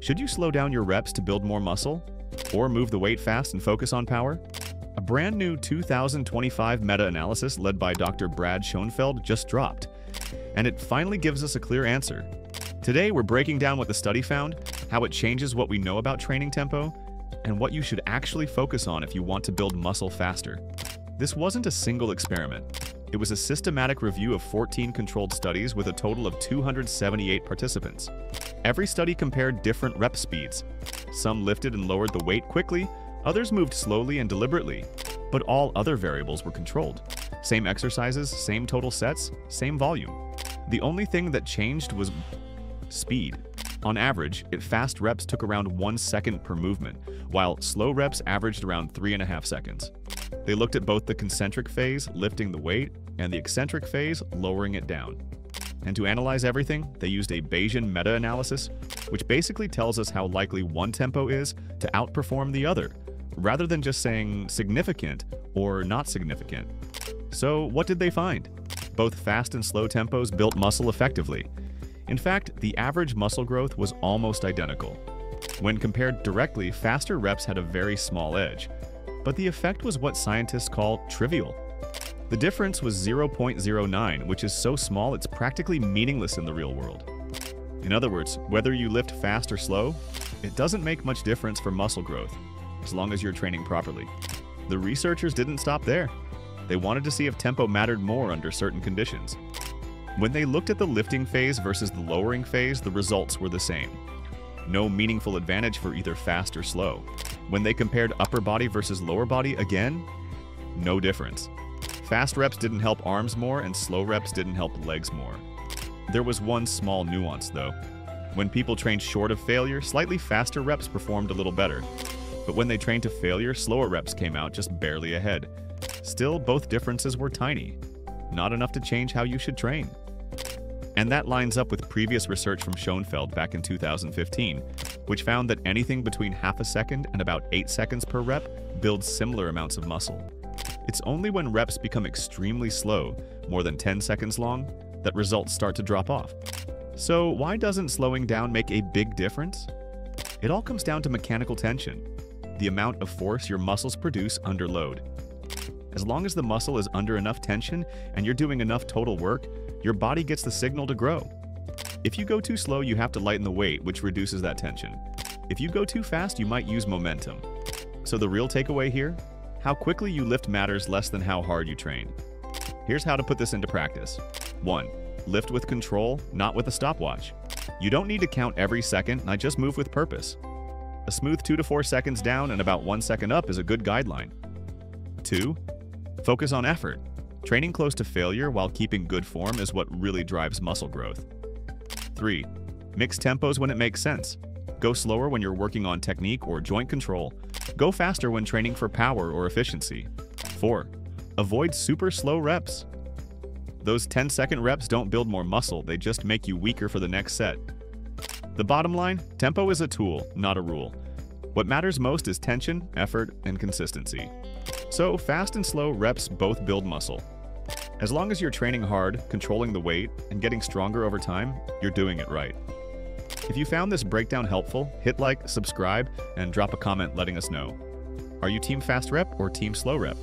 Should you slow down your reps to build more muscle? Or move the weight fast and focus on power? A brand new 2025 meta-analysis led by Dr. Brad Schoenfeld just dropped, and it finally gives us a clear answer. Today, we're breaking down what the study found, how it changes what we know about training tempo, and what you should actually focus on if you want to build muscle faster. This wasn't a single experiment. It was a systematic review of 14 controlled studies with a total of 278 participants. Every study compared different rep speeds. Some lifted and lowered the weight quickly, others moved slowly and deliberately, but all other variables were controlled. Same exercises, same total sets, same volume. The only thing that changed was speed. On average, it fast reps took around one second per movement, while slow reps averaged around three and a half seconds. They looked at both the concentric phase, lifting the weight, and the eccentric phase, lowering it down. And to analyze everything, they used a Bayesian meta-analysis, which basically tells us how likely one tempo is to outperform the other, rather than just saying significant or not significant. So what did they find? Both fast and slow tempos built muscle effectively. In fact, the average muscle growth was almost identical. When compared directly, faster reps had a very small edge, but the effect was what scientists call trivial. The difference was 0.09, which is so small it's practically meaningless in the real world. In other words, whether you lift fast or slow, it doesn't make much difference for muscle growth, as long as you're training properly. The researchers didn't stop there. They wanted to see if tempo mattered more under certain conditions. When they looked at the lifting phase versus the lowering phase, the results were the same. No meaningful advantage for either fast or slow. When they compared upper body versus lower body, again, no difference. Fast reps didn't help arms more and slow reps didn't help legs more. There was one small nuance though. When people trained short of failure, slightly faster reps performed a little better. But when they trained to failure, slower reps came out just barely ahead. Still, both differences were tiny. Not enough to change how you should train. And that lines up with previous research from Schoenfeld back in 2015, which found that anything between half a second and about 8 seconds per rep builds similar amounts of muscle. It's only when reps become extremely slow, more than 10 seconds long, that results start to drop off. So why doesn't slowing down make a big difference? It all comes down to mechanical tension, the amount of force your muscles produce under load. As long as the muscle is under enough tension and you're doing enough total work, your body gets the signal to grow. If you go too slow, you have to lighten the weight, which reduces that tension. If you go too fast, you might use momentum. So the real takeaway here? How quickly you lift matters less than how hard you train. Here's how to put this into practice. 1. Lift with control, not with a stopwatch. You don't need to count every second, I just move with purpose. A smooth 2 to 4 seconds down and about 1 second up is a good guideline. 2. Focus on effort. Training close to failure while keeping good form is what really drives muscle growth. 3. Mix tempos when it makes sense. Go slower when you're working on technique or joint control. Go faster when training for power or efficiency. 4. Avoid super slow reps. Those 10 second reps don't build more muscle, they just make you weaker for the next set. The bottom line, tempo is a tool, not a rule. What matters most is tension, effort, and consistency. So fast and slow reps both build muscle. As long as you're training hard, controlling the weight, and getting stronger over time, you're doing it right. If you found this breakdown helpful, hit like, subscribe, and drop a comment letting us know. Are you Team Fast Rep or Team Slow Rep?